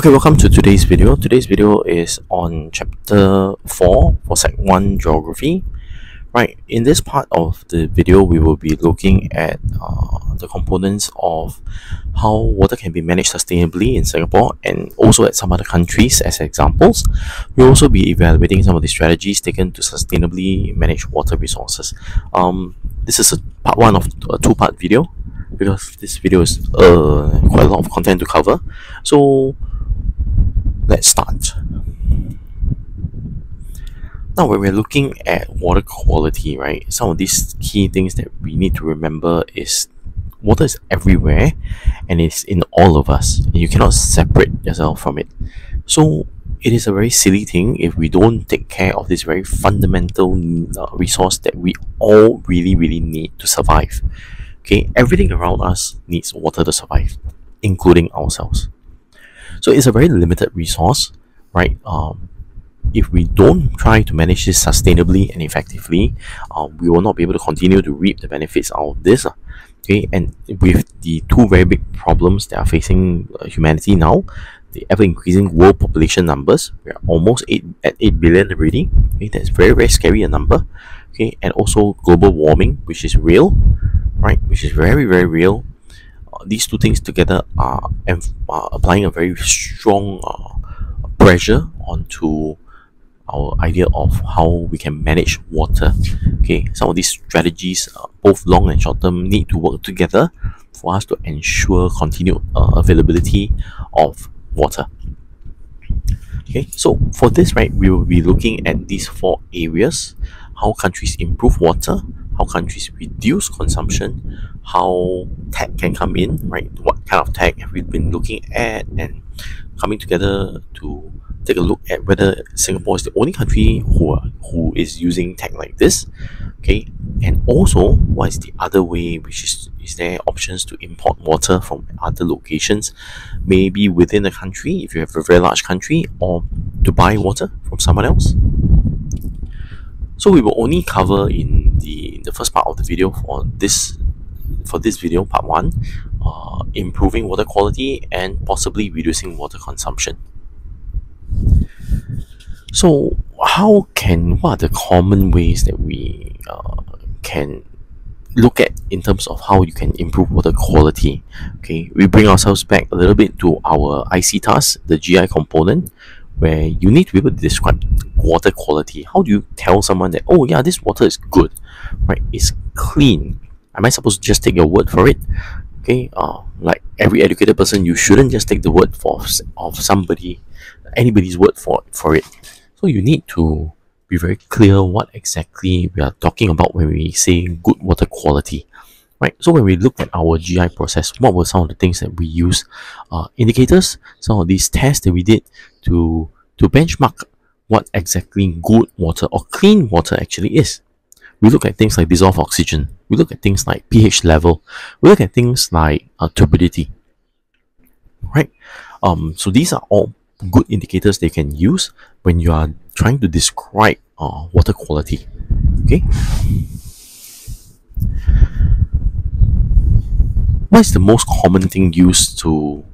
Okay, welcome to today's video. Today's video is on chapter 4 for Sec 1 Geography. Right, in this part of the video, we will be looking at uh, the components of how water can be managed sustainably in Singapore and also at some other countries as examples. We'll also be evaluating some of the strategies taken to sustainably manage water resources. Um, this is a part 1 of a two-part video because this video is uh, quite a lot of content to cover. So let's start. Now, when we're looking at water quality, right, some of these key things that we need to remember is water is everywhere and it's in all of us. And you cannot separate yourself from it. So, it is a very silly thing if we don't take care of this very fundamental uh, resource that we all really, really need to survive. Okay, everything around us needs water to survive, including ourselves. So it's a very limited resource, right? Um, if we don't try to manage this sustainably and effectively, uh, we will not be able to continue to reap the benefits out of this. Uh, okay, and with the two very big problems that are facing uh, humanity now, the ever increasing world population numbers, we are almost eight at eight billion already. Okay, that's very very scary a number. Okay, and also global warming, which is real, right? Which is very very real these two things together are, are applying a very strong uh, pressure onto our idea of how we can manage water. Okay, some of these strategies, uh, both long and short term, need to work together for us to ensure continued uh, availability of water. Okay, so for this, right, we will be looking at these four areas how countries improve water, how countries reduce consumption, how tech can come in, right? What kind of tech have we been looking at and coming together to take a look at whether Singapore is the only country who are, who is using tech like this, okay? And also, what is the other way? Which is is there options to import water from other locations, maybe within the country if you have a very large country, or to buy water from someone else? So we will only cover in the the first part of the video for this for this video part one, uh, improving water quality and possibly reducing water consumption. So how can what are the common ways that we uh, can look at in terms of how you can improve water quality? Okay, we bring ourselves back a little bit to our IC task, the GI component, where you need to be able to describe water quality. How do you tell someone that, oh yeah, this water is good, right? It's clean. Am I supposed to just take your word for it? Okay, uh, like every educated person, you shouldn't just take the word for of somebody, anybody's word for for it. So you need to be very clear what exactly we are talking about when we say good water quality right? So when we look at our GI process, what were some of the things that we use? Uh, indicators, some of these tests that we did to to benchmark what exactly good water or clean water actually is. We look at things like dissolved oxygen. We look at things like pH level. We look at things like uh, turbidity. Right? Um, so these are all good indicators they can use when you are trying to describe uh, water quality. Okay. What is the most common thing used to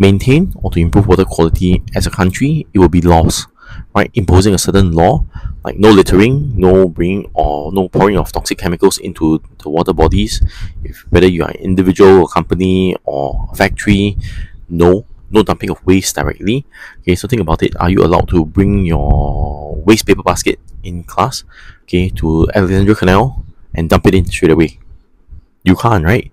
maintain or to improve water quality as a country? It will be laws, right? Imposing a certain law, like no littering, no bringing or no pouring of toxic chemicals into the water bodies. If whether you are an individual, a company, or a factory, no, no dumping of waste directly. Okay, so think about it. Are you allowed to bring your waste paper basket in class, okay, to Alexandra Canal and dump it in straight away? You can't, right?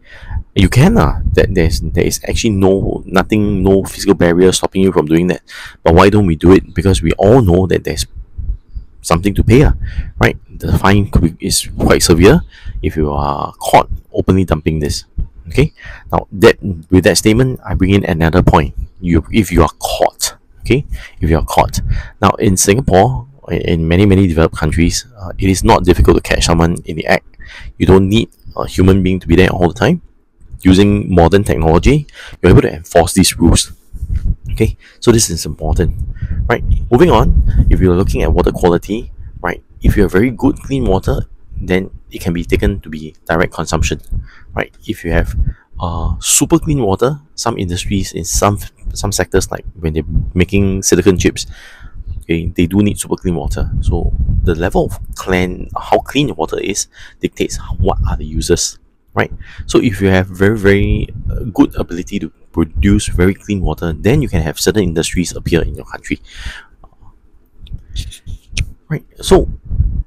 You can uh, that there's there is actually no nothing no physical barrier stopping you from doing that. But why don't we do it? Because we all know that there's something to pay uh, right? The fine could be, is quite severe if you are caught openly dumping this okay? Now that with that statement i bring in another point. You if you are caught okay? If you are caught. Now in singapore in many many developed countries uh, it is not difficult to catch someone in the act. You don't need a human being to be there all the time using modern technology, you're able to enforce these rules. Okay, so this is important, right? Moving on, if you're looking at water quality, right? If you have very good clean water, then it can be taken to be direct consumption, right? If you have uh, super clean water. Some industries in some some sectors like when they're making silicon chips, okay, they do need super clean water. So the level of clean, how clean your water is, dictates what are the users, right? So if you have very very uh, good ability to produce very clean water, then you can have certain industries appear in your country. Right. So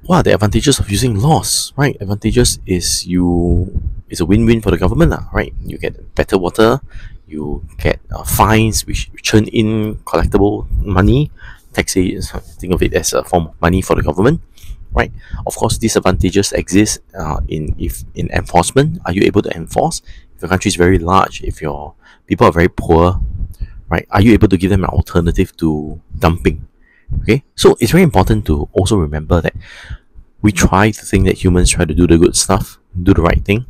what are the advantages of using laws? Right. Advantages is you it's a win-win for the government, lah, right? You get better water, you get uh, fines which churn in collectible money, taxes. Think of it as a form of money for the government, right? Of course, disadvantages exist uh, in if in enforcement. Are you able to enforce? If your country is very large, if your people are very poor, right? Are you able to give them an alternative to dumping? Okay, so it's very important to also remember that we try to think that humans try to do the good stuff, do the right thing.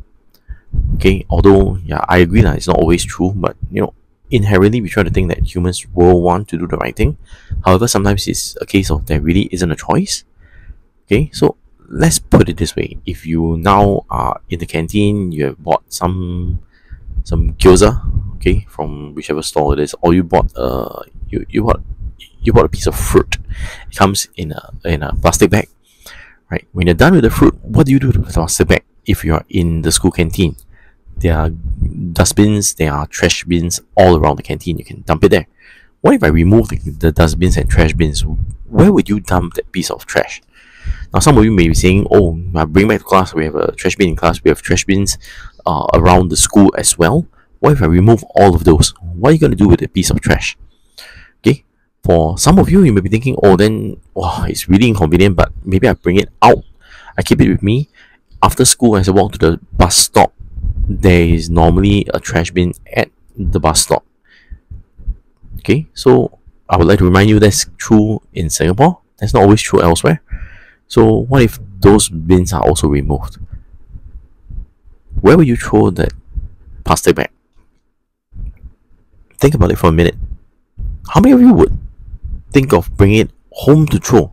Okay, although yeah, I agree that it's not always true, but you know, inherently we try to think that humans will want to do the right thing. However, sometimes it's a case of there really isn't a choice. Okay, so let's put it this way: if you now are in the canteen, you have bought some some gyoza, okay, from whichever store it is, or you bought uh you, you bought you bought a piece of fruit. It comes in a in a plastic bag. Right. When you're done with the fruit, what do you do with the plastic bag if you're in the school canteen? There are dustbins, there are trash bins all around the canteen. You can dump it there. What if I remove the, the dustbins and trash bins? Where would you dump that piece of trash? Now, some of you may be saying, "Oh, I bring back to class. We have a trash bin in class. We have trash bins uh, around the school as well." What if I remove all of those? What are you going to do with a piece of trash? Okay, for some of you, you may be thinking, oh, then, wow, it's really inconvenient, but maybe I bring it out. I keep it with me. After school, as I walk to the bus stop, there is normally a trash bin at the bus stop. Okay, so I would like to remind you that's true in Singapore. That's not always true elsewhere. So, what if those bins are also removed? Where will you throw that plastic bag? Think about it for a minute. How many of you would think of bringing it home to throw.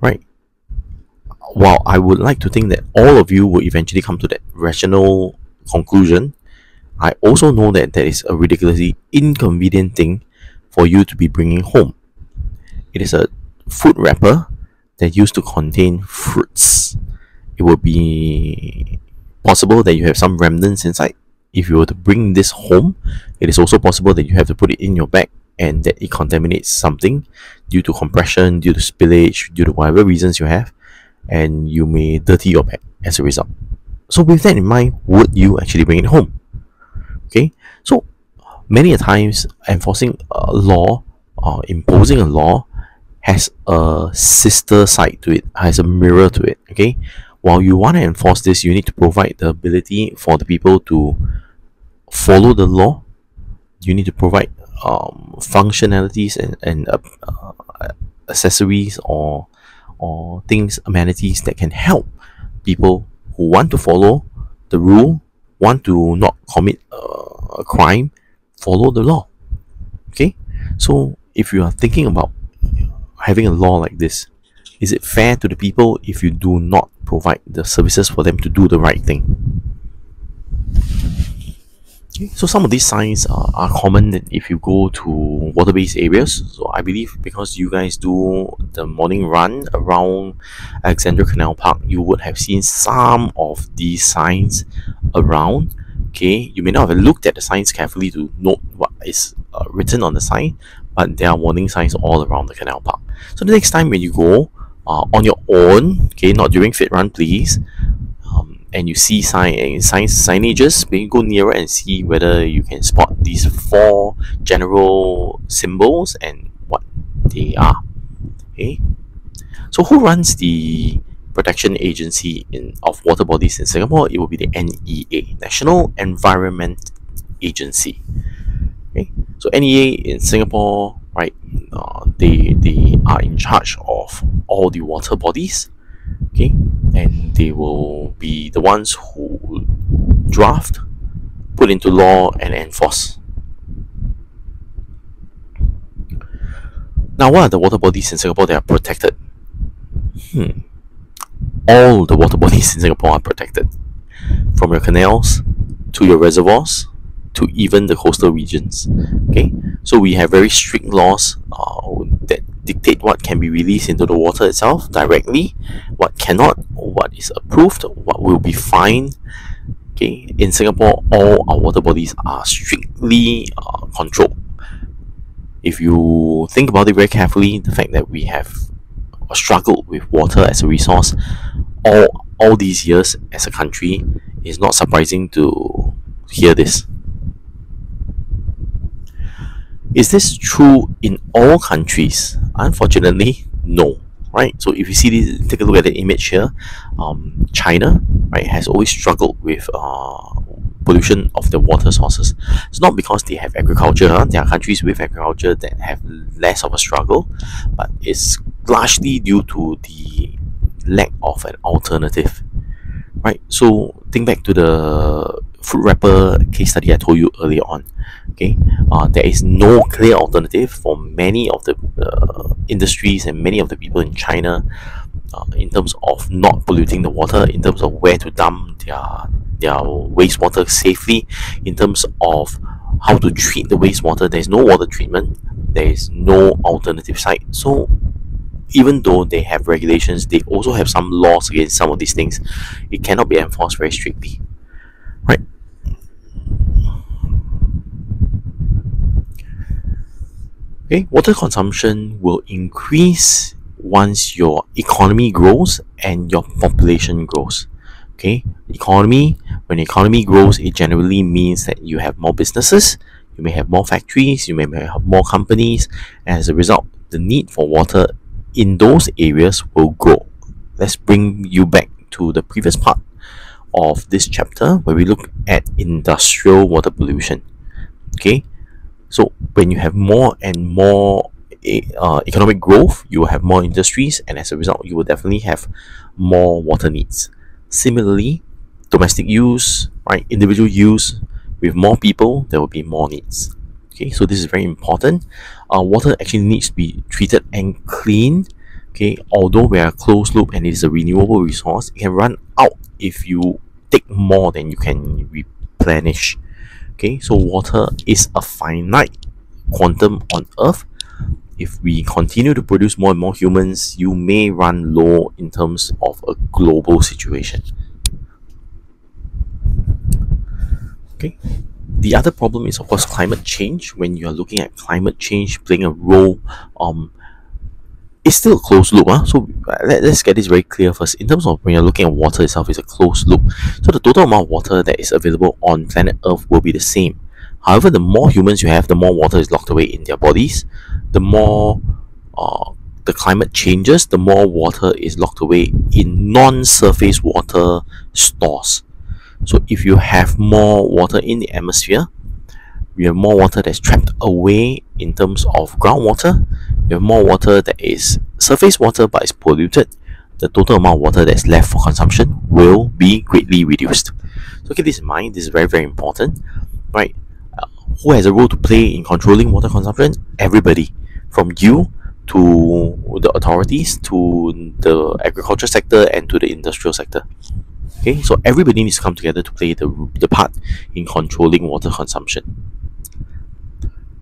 Right? While I would like to think that all of you will eventually come to that rational conclusion, I also know that that is a ridiculously inconvenient thing for you to be bringing home. It is a food wrapper that used to contain fruits. It would be possible that you have some remnants inside. If you were to bring this home, it is also possible that you have to put it in your bag and that it contaminates something due to compression, due to spillage, due to whatever reasons you have, and you may dirty your bag as a result. So with that in mind, would you actually bring it home? Okay, so many times enforcing a law or imposing a law has a sister side to it, has a mirror to it. Okay, while you want to enforce this, you need to provide the ability for the people to follow the law. You need to provide um, functionalities and, and uh, uh, accessories or or things amenities that can help people who want to follow the rule want to not commit uh, a crime follow the law okay so if you are thinking about having a law like this is it fair to the people if you do not provide the services for them to do the right thing so some of these signs are, are common if you go to water-based areas. So I believe because you guys do the morning run around Alexandra Canal Park, you would have seen some of these signs around. Okay, you may not have looked at the signs carefully to note what is uh, written on the sign, but there are warning signs all around the canal park. So the next time when you go uh, on your own, okay, not during fit run, please and you see sign signs signages, maybe go nearer and see whether you can spot these four general symbols and what they are. Okay. So who runs the protection agency in of water bodies in Singapore? It will be the NEA, National Environment Agency. Okay. So NEA in Singapore? Uh, they they are in charge of all the water bodies okay? And they will be the ones who draft put into law and enforce. Now what are the water bodies in singapore that are protected? Hmm. All the water bodies in singapore are protected. From your canals to your reservoirs to even the coastal regions. Okay, so we have very strict laws uh, that dictate what can be released into the water itself directly, what cannot, what is approved, what will be fined. Okay, in Singapore, all our water bodies are strictly uh, controlled. If you think about it very carefully, the fact that we have struggled with water as a resource all all these years as a country is not surprising to hear this. Is this true in all countries? Unfortunately, no. Right. So if you see this, take a look at the image here. Um, China, right, has always struggled with uh, pollution of the water sources. It's not because they have agriculture. Huh? There are countries with agriculture that have less of a struggle, but it's largely due to the lack of an alternative. Right. So think back to the fruit wrapper case study I told you earlier on. Okay? Uh, there is no clear alternative for many of the uh, industries and many of the people in China uh, in terms of not polluting the water in terms of where to dump their their wastewater safely in terms of how to treat the wastewater. There is no water treatment. There is no alternative site. So even though they have regulations they also have some laws against some of these things. It cannot be enforced very strictly Okay, water consumption will increase once your economy grows and your population grows. Okay, economy, when economy grows, it generally means that you have more businesses, you may have more factories, you may have more companies, and as a result, the need for water in those areas will grow. Let's bring you back to the previous part of this chapter where we look at industrial water pollution. Okay, so when you have more and more uh, economic growth, you will have more industries, and as a result, you will definitely have more water needs. Similarly, domestic use, right, individual use, with more people, there will be more needs. Okay, so this is very important. Uh, water actually needs to be treated and cleaned. Okay, although we are closed loop and it is a renewable resource, it can run out if you take more than you can replenish. Okay, so water is a finite quantum on Earth. If we continue to produce more and more humans, you may run low in terms of a global situation. Okay. The other problem is, of course, climate change. When you are looking at climate change playing a role um, it's still a closed loop. Huh? So let, us get this very clear first. In terms of when you're looking at water itself, it's a closed loop. So the total amount of water that is available on planet Earth will be the same. However, the more humans you have, the more water is locked away in their bodies. The more uh, the climate changes, the more water is locked away in non-surface water stores. So if you have more water in the atmosphere, we have more water that's trapped away in terms of groundwater. We have more water that is surface water but is polluted. The total amount of water that's left for consumption will be greatly reduced. So keep this in mind. This is very very important, right? Uh, who has a role to play in controlling water consumption? Everybody, from you to the authorities to the agriculture sector and to the industrial sector. Okay, so everybody needs to come together to play the, the part in controlling water consumption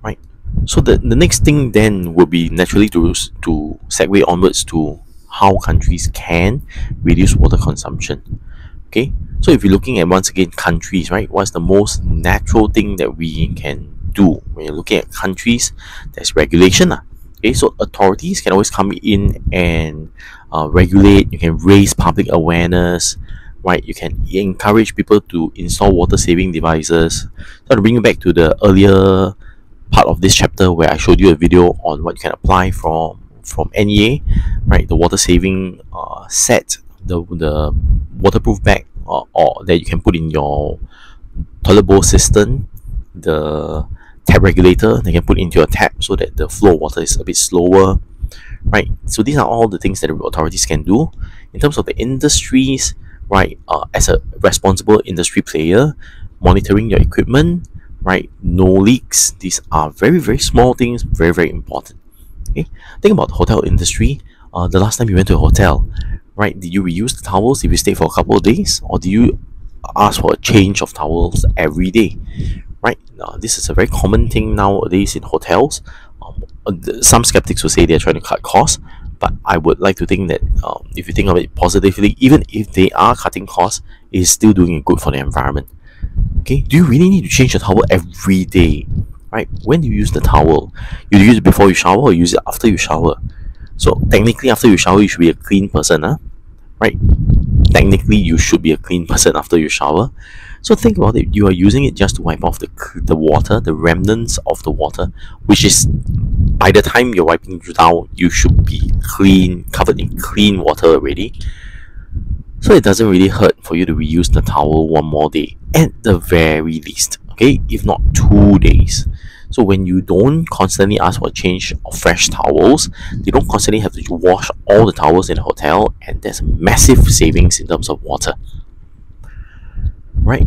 right? So the, the next thing then will be naturally to, to segue onwards to how countries can reduce water consumption. Okay, so if you're looking at once again countries, right? What's the most natural thing that we can do when you're looking at countries? There's regulation. Uh. Okay, so authorities can always come in and uh, regulate. You can raise public awareness, right? You can encourage people to install water saving devices. So to bring you back to the earlier part of this chapter where I showed you a video on what you can apply from from NEA, right? The water saving uh, set, the the waterproof bag, or, or that you can put in your toilet bowl system, the tap regulator that you can put into your tap so that the flow of water is a bit slower, right? So these are all the things that the authorities can do in terms of the industries, right? Uh, as a responsible industry player, monitoring your equipment, right? No leaks. These are very, very small things, very, very important. Okay, think about the hotel industry. Uh, the last time you went to a hotel, right? Did you reuse the towels if you stayed for a couple of days, or do you ask for a change of towels every day, right? Uh, this is a very common thing nowadays in hotels. Um, uh, some skeptics will say they're trying to cut costs, but I would like to think that um, if you think of it positively, even if they are cutting costs, it is still doing good for the environment. Okay, do you really need to change the towel every day? Right? When do you use the towel? You use it before you shower or use it after you shower? So technically, after you shower, you should be a clean person, huh? right? Technically, you should be a clean person after you shower. So think about it. You are using it just to wipe off the the water, the remnants of the water, which is by the time you're wiping down, you should be clean, covered in clean water already. So it doesn't really hurt for you to reuse the towel one more day, at the very least. Okay, if not two days. So when you don't constantly ask for a change of fresh towels, you don't constantly have to wash all the towels in the hotel, and there's massive savings in terms of water. Right?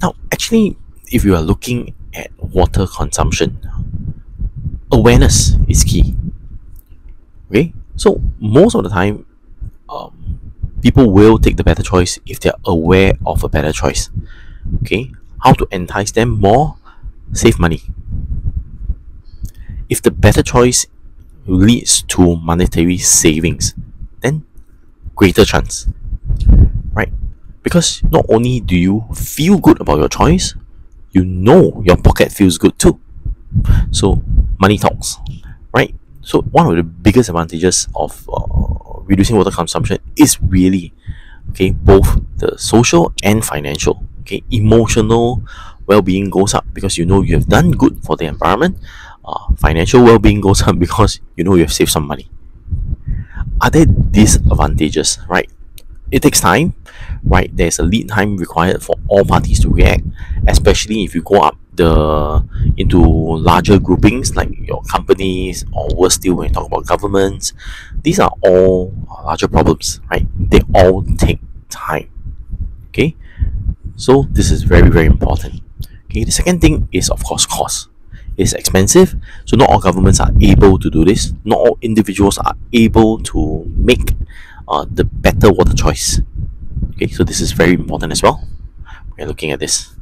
Now, actually, if you are looking at water consumption, awareness is key. Okay? So most of the time, um, people will take the better choice if they're aware of a better choice. Okay? How to entice them more save money. If the better choice leads to monetary savings, then greater chance. Because not only do you feel good about your choice, you know your pocket feels good too. So money talks, right? So one of the biggest advantages of uh, reducing water consumption is really okay both the social and financial. Okay, emotional well-being goes up because you know you have done good for the environment uh, financial well-being goes up because you know you have saved some money are there disadvantages right it takes time right there's a lead time required for all parties to react especially if you go up the into larger groupings like your companies or worse still when you talk about governments these are all larger problems right they all take time okay so this is very very important Okay, the second thing is of course cost. It's expensive, so not all governments are able to do this. Not all individuals are able to make uh, the better water choice. Okay, so this is very important as well. We're looking at this.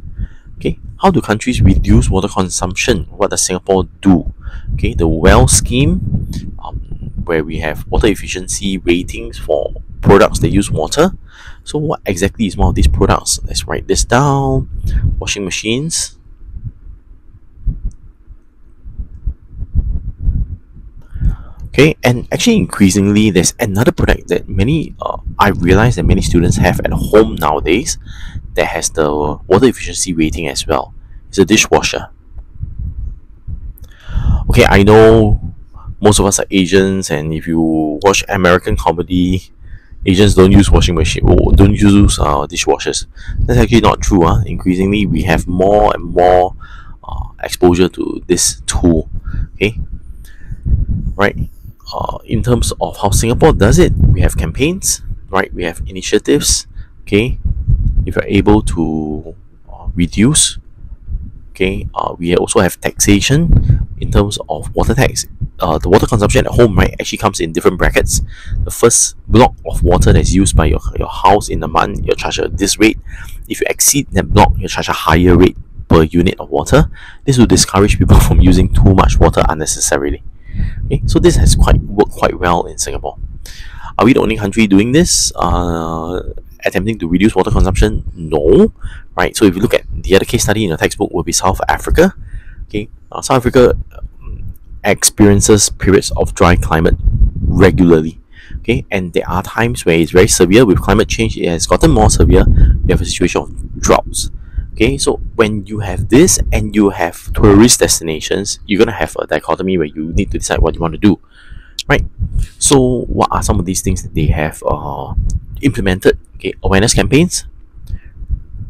Okay, how do countries reduce water consumption? What does Singapore do? Okay, the WELS scheme, um, where we have water efficiency ratings for products that use water. So what exactly is one of these products? Let's write this down. Washing machines. Okay, and actually increasingly there's another product that many uh, I realize that many students have at home nowadays that has the water efficiency rating as well. It's a dishwasher. Okay, I know most of us are Asians and if you watch American comedy Asians don't use washing machine or don't use uh, dishwashers. That's actually not true. Uh. Increasingly, we have more and more uh, exposure to this tool. Okay, right. Uh, in terms of how Singapore does it, we have campaigns, right? We have initiatives. Okay, if you're able to uh, reduce, okay, uh, we also have taxation in terms of water tax uh, the water consumption at home right actually comes in different brackets the first block of water that's used by your, your house in a month you're charged at this rate if you exceed that block you're charged a higher rate per unit of water this will discourage people from using too much water unnecessarily okay so this has quite worked quite well in singapore are we the only country doing this uh, attempting to reduce water consumption no right so if you look at the other case study in the textbook will be south africa okay uh, south africa experiences periods of dry climate regularly. Okay, and there are times where it's very severe with climate change, it has gotten more severe. We have a situation of droughts. Okay, so when you have this and you have tourist destinations, you're gonna have a dichotomy where you need to decide what you want to do. Right? So what are some of these things that they have uh, implemented? Okay, awareness campaigns,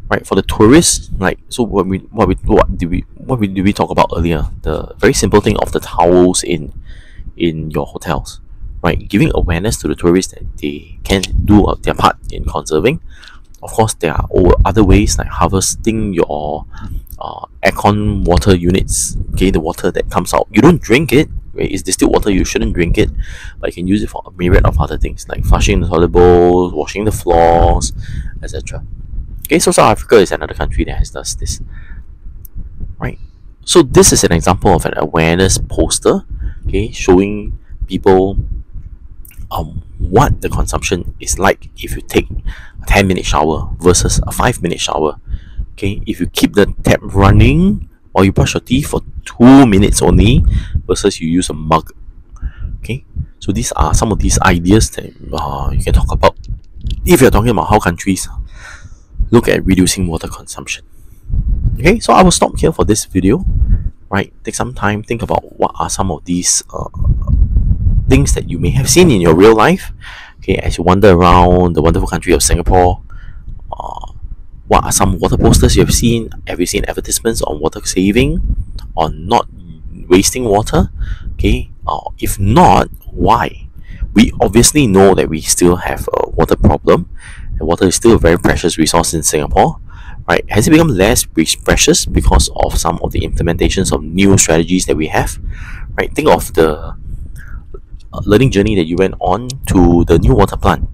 right for the tourists like so what we what we what did we what we did we talk about earlier the very simple thing of the towels in in your hotels right giving awareness to the tourists that they can do their part in conserving of course there are other ways like harvesting your uh, aircon water units okay the water that comes out you don't drink it? It's distilled water you shouldn't drink it but you can use it for a myriad of other things like flushing the toilet bowls washing the floors etc. Okay, so South Africa is another country that has does this. Right? So this is an example of an awareness poster, okay, showing people um what the consumption is like if you take a 10 minute shower versus a 5 minute shower. Okay, if you keep the tap running or you brush your teeth for 2 minutes only versus you use a mug. Okay, so these are some of these ideas that uh, you can talk about if you're talking about how countries look at reducing water consumption. Okay, so I will stop here for this video. Right, take some time, think about what are some of these uh, things that you may have seen in your real life. Okay, as you wander around the wonderful country of Singapore. Uh, what are some water posters you have seen? Have you seen advertisements on water saving, on not wasting water? Okay, uh, if not, why? We obviously know that we still have a water problem. And water is still a very precious resource in Singapore. Right? Has it become less precious because of some of the implementations of new strategies that we have? Right? Think of the uh, learning journey that you went on to the NEWater plant.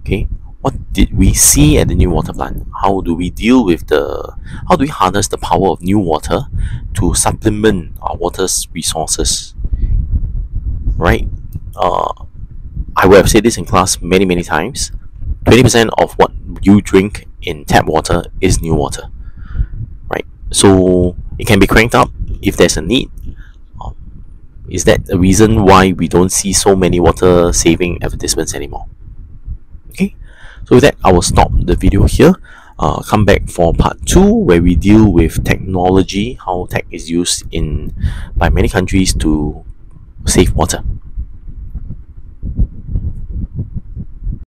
Okay, what did we see at the NEWater plant? How do we deal with the? How do we harness the power of NEWater to supplement our water's resources? Right. Uh, I would have said this in class many many times. Twenty percent of what you drink in tap water is NEWater. Right. So it can be cranked up if there's a need. Um, is that the reason why we don't see so many water saving advertisements anymore? Okay. So with that, I will stop the video here. Uh, come back for part two where we deal with technology, how tech is used in by many countries to save water.